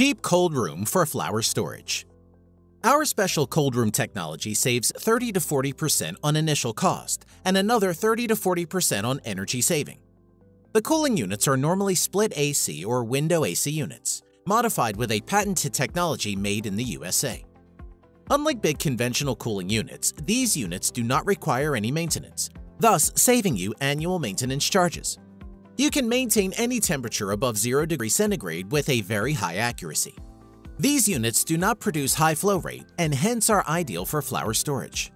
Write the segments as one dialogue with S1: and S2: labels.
S1: Cheap cold room for flower storage. Our special cold room technology saves 30 to 40% on initial cost and another 30 to 40% on energy saving. The cooling units are normally split AC or window AC units, modified with a patented technology made in the USA. Unlike big conventional cooling units, these units do not require any maintenance, thus saving you annual maintenance charges. You can maintain any temperature above 0 degrees centigrade with a very high accuracy. These units do not produce high flow rate and hence are ideal for flower storage.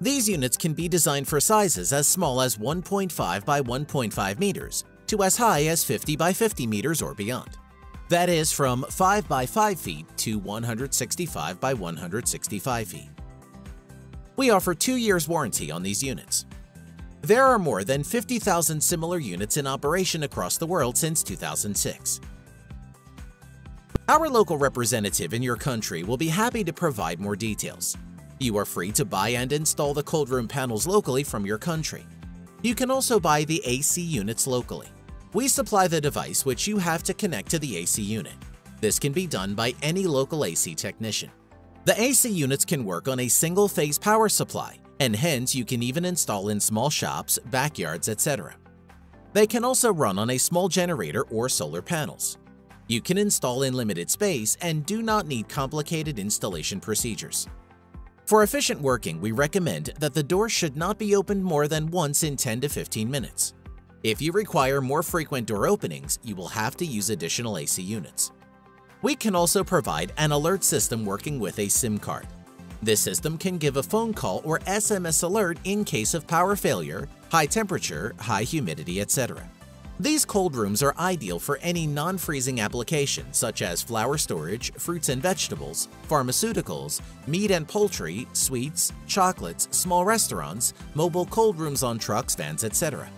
S1: These units can be designed for sizes as small as 1.5 by 1.5 meters to as high as 50 by 50 meters or beyond. That is from 5 by 5 feet to 165 by 165 feet. We offer 2 years warranty on these units. There are more than 50,000 similar units in operation across the world since 2006. Our local representative in your country will be happy to provide more details. You are free to buy and install the cold room panels locally from your country. You can also buy the AC units locally. We supply the device which you have to connect to the AC unit. This can be done by any local AC technician. The AC units can work on a single-phase power supply, and hence you can even install in small shops, backyards, etc. They can also run on a small generator or solar panels. You can install in limited space and do not need complicated installation procedures. For efficient working, we recommend that the door should not be opened more than once in 10 to 15 minutes. If you require more frequent door openings, you will have to use additional AC units. We can also provide an alert system working with a SIM card. This system can give a phone call or SMS alert in case of power failure, high temperature, high humidity, etc. These cold rooms are ideal for any non-freezing application such as flower storage, fruits and vegetables, pharmaceuticals, meat and poultry, sweets, chocolates, small restaurants, mobile cold rooms on trucks, vans, etc.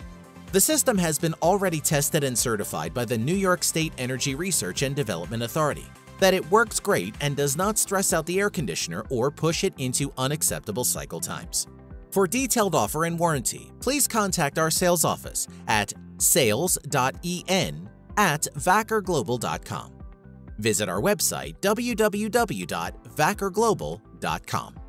S1: The system has been already tested and certified by the New York State Energy Research and Development Authority that it works great and does not stress out the air conditioner or push it into unacceptable cycle times. For detailed offer and warranty, please contact our sales office at sales.en at vackerglobal.com. Visit our website www.vackerglobal.com.